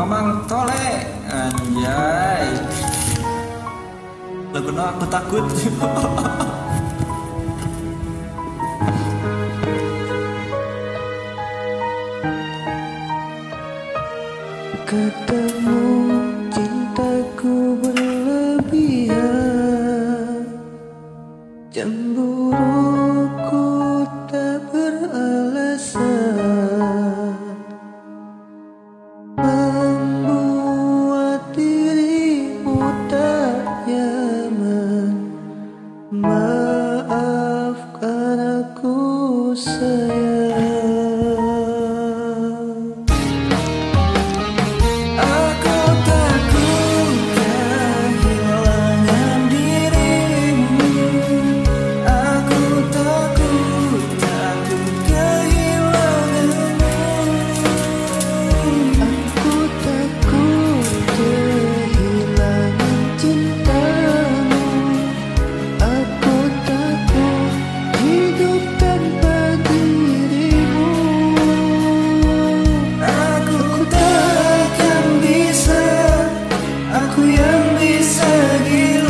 Mamang Tole. Anjay. Lagu no aku takut? Ketemu cintaku berlebihan. Cemburu يمي سبيل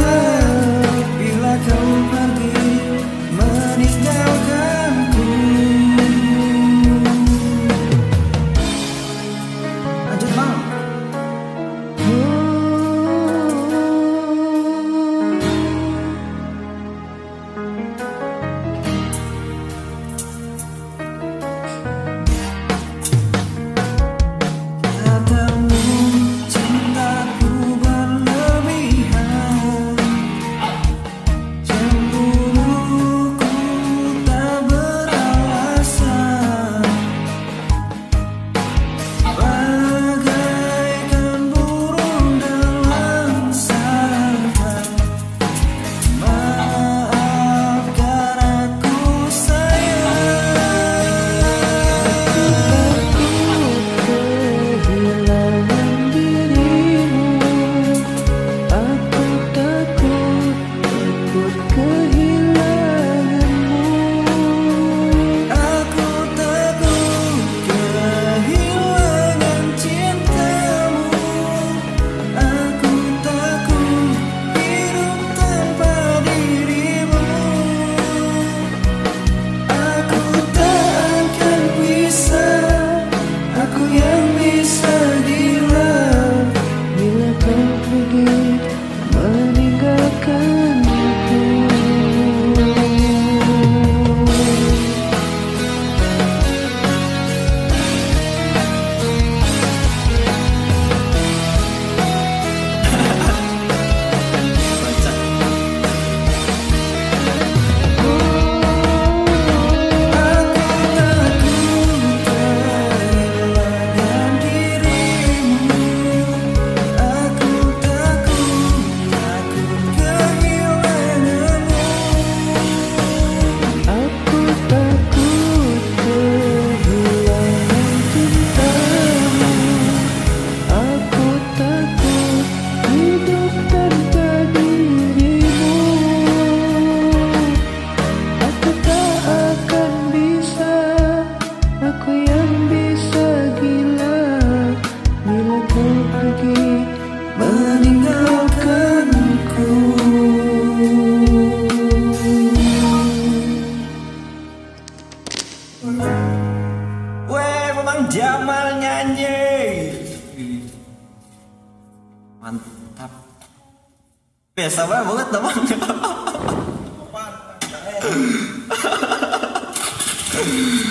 Bang Jamal nyanyi. Mantap. Biasa banget teman. Mantap. Eh.